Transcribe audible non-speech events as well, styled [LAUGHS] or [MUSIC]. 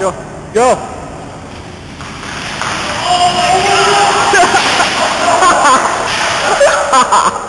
요, 요! [LAUGHS] [LAUGHS]